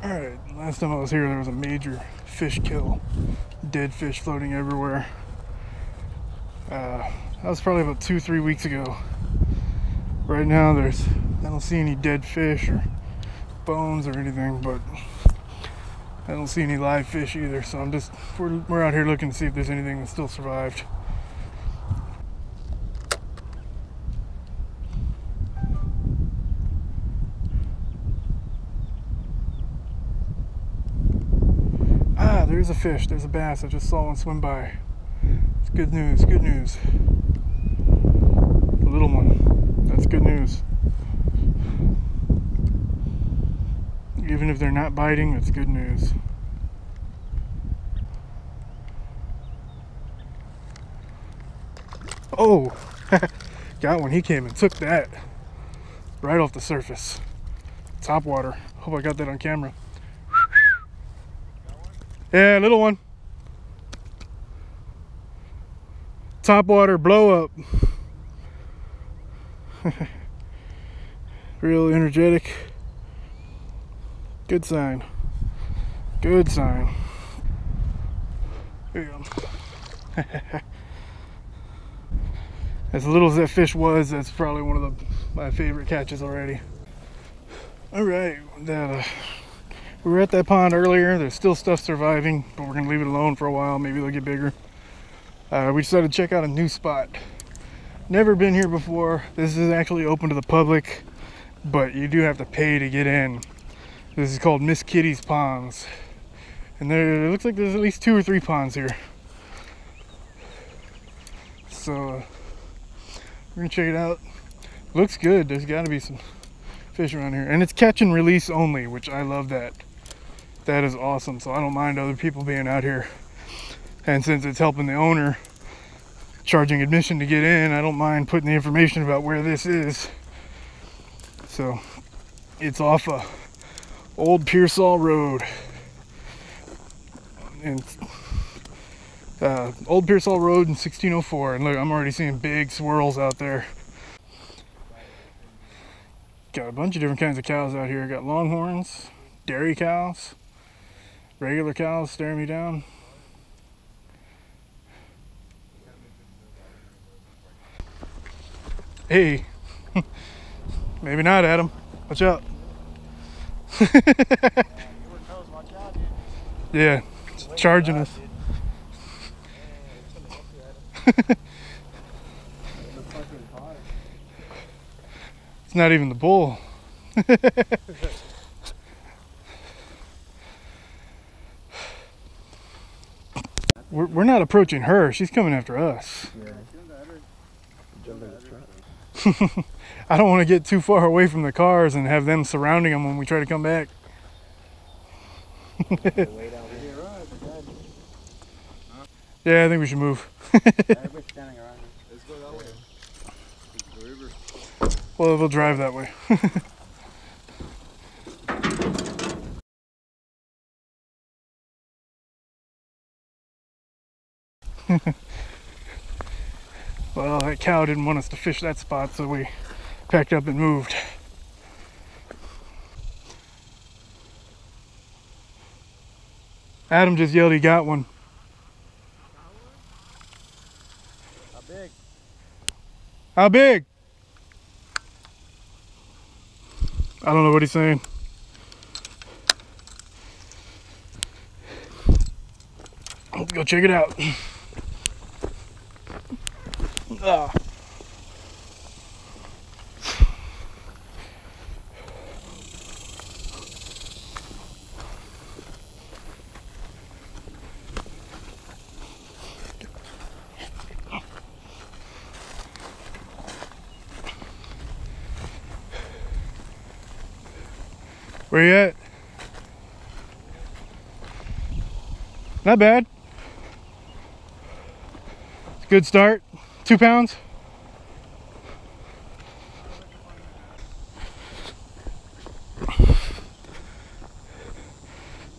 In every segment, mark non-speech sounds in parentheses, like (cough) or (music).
All right, last time I was here, there was a major fish kill. Dead fish floating everywhere. Uh, that was probably about two, three weeks ago. Right now, there's I don't see any dead fish or bones or anything, but I don't see any live fish either. So I'm just we're we're out here looking to see if there's anything that still survived. There's a fish. There's a bass. I just saw one swim by. It's good news. Good news. The little one. That's good news. Even if they're not biting, it's good news. Oh, (laughs) got one. He came and took that right off the surface. Top water. Hope I got that on camera. Yeah, little one. Top water blow up. (laughs) Real energetic. Good sign. Good sign. (laughs) As little as that fish was, that's probably one of the, my favorite catches already. All right, that, uh, we were at that pond earlier. There's still stuff surviving, but we're gonna leave it alone for a while. Maybe they'll get bigger. Uh, we decided to check out a new spot. Never been here before. This is actually open to the public, but you do have to pay to get in. This is called Miss Kitty's Ponds. And there it looks like there's at least two or three ponds here. So uh, we're gonna check it out. Looks good. There's gotta be some fish around here. And it's catch and release only, which I love that. That is awesome. So I don't mind other people being out here. And since it's helping the owner charging admission to get in, I don't mind putting the information about where this is. So it's off a old Pearsall Road. And uh, old Pearsall Road in 1604. And look, I'm already seeing big swirls out there. Got a bunch of different kinds of cows out here. Got longhorns, dairy cows, regular cows staring me down. Hey, (laughs) maybe not, Adam. Watch out. (laughs) yeah, it's charging us. (laughs) It's not even the bull. We're, we're not approaching her. She's coming after us. (laughs) I don't want to get too far away from the cars and have them surrounding them when we try to come back. (laughs) yeah, I think we should move. (laughs) Well, we'll drive that way. (laughs) well, that cow didn't want us to fish that spot, so we packed up and moved. Adam just yelled he got one. How big? How big? I don't know what he's saying. Let's go check it out. Ah. Where you at? Not bad. It's a good start. Two pounds.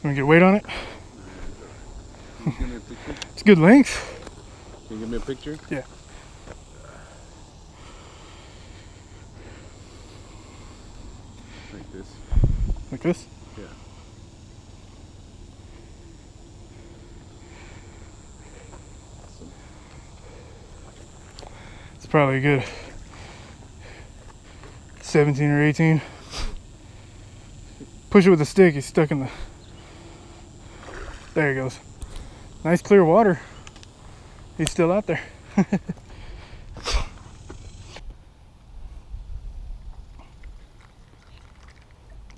Want to get weight on it? (laughs) It's good length. Can you give me a picture? Yeah. Like this. Like this? Probably a good 17 or 18. Push it with a stick, he's stuck in the. There he goes. Nice clear water. He's still out there. (laughs)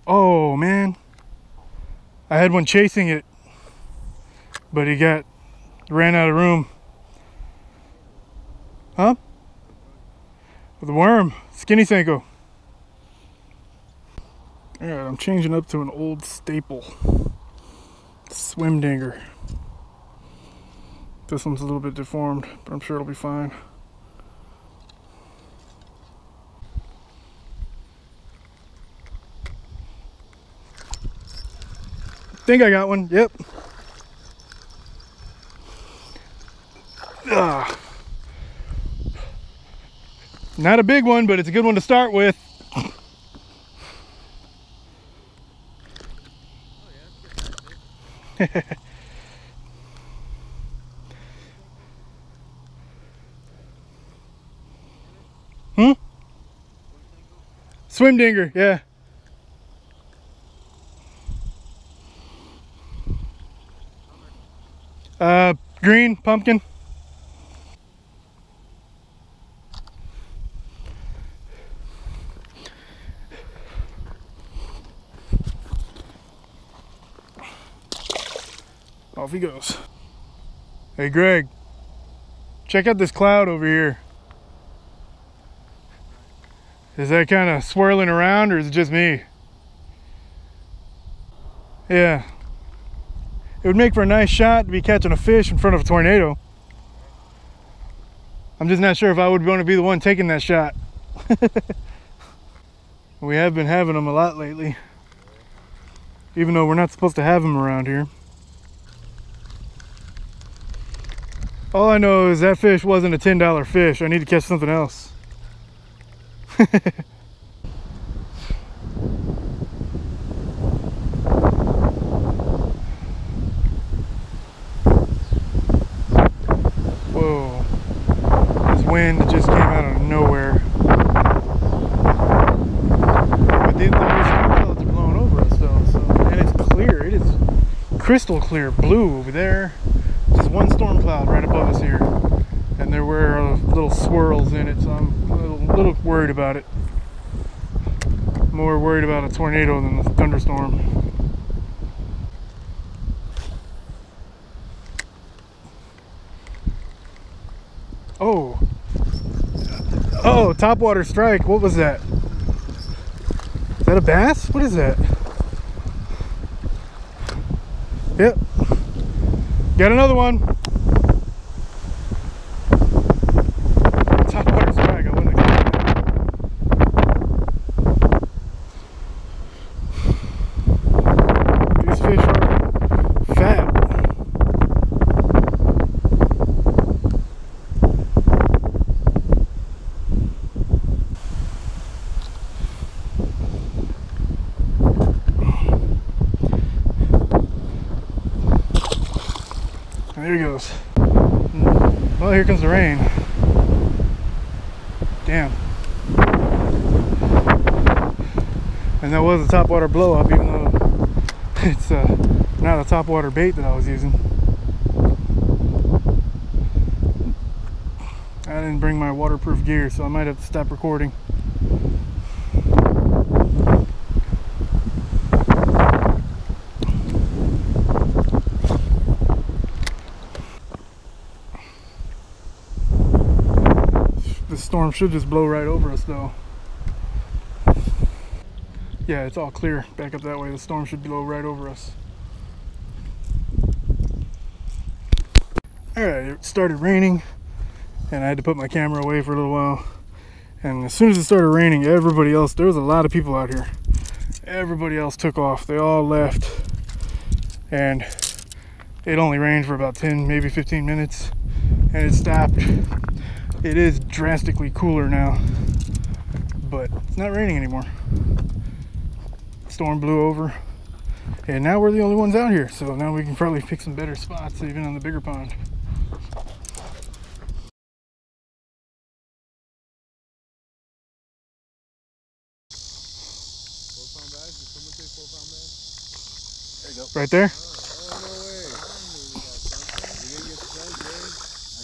oh man. I had one chasing it, but he got ran out of room. Huh? With a worm, skinny Senko. Alright, I'm changing up to an old staple. Swim dinger. This one's a little bit deformed, but I'm sure it'll be fine. Think I got one. Yep. Not a big one, but it's a good one to start with. (laughs) hmm? Swim dinger, yeah. Uh, green, pumpkin. Off he goes. Hey Greg, check out this cloud over here. Is that kind of swirling around or is it just me? Yeah. It would make for a nice shot to be catching a fish in front of a tornado. I'm just not sure if I would want to be the one taking that shot. (laughs) we have been having them a lot lately. Even though we're not supposed to have them around here. All I know is that fish wasn't a $10 fish. I need to catch something else. (laughs) Whoa. This wind just came out of nowhere. But the, the clouds are blowing over us though, so and it's clear. It is crystal clear blue over there. One storm cloud right above us here. And there were uh, little swirls in it, so I'm a little, little worried about it. More worried about a tornado than a thunderstorm. Oh. Oh, topwater strike. What was that? Is that a bass? What is that? Yep. Got another one. Topwater strike. I wouldn't expect that. These fish are fat. There he goes. Well, here comes the rain. Damn. And that was a topwater blow up, even though (laughs) it's uh, not a topwater bait that I was using. I didn't bring my waterproof gear, so I might have to stop recording. The storm should just blow right over us, though. Yeah, it's all clear. Back up that way. The storm should blow right over us. Alright, it started raining, and I had to put my camera away for a little while. And as soon as it started raining, everybody else, there was a lot of people out here. Everybody else took off. They all left. And it only rained for about 10, maybe 15 minutes, and it stopped. It is drastically cooler now, but it's not raining anymore. Storm blew over, and now we're the only ones out here, so now we can probably pick some better spots even on the bigger pond. Right there? Oh, oh no way. I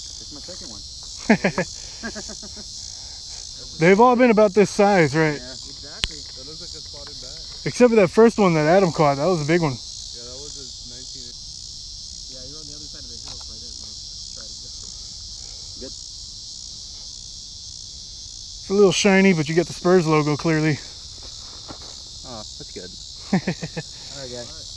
can pick my second one. (laughs) They've all been about this size, right? Yeah, exactly. That looks like a spotted bass. Except for that first one that Adam caught. That was a big one. Yeah, that was a 19. Yeah, you're on the other side of the hill, so I didn't like try to go. It's a little shiny, but you get the Spurs logo clearly. Oh, that's good. (laughs) All right, guys. Well, they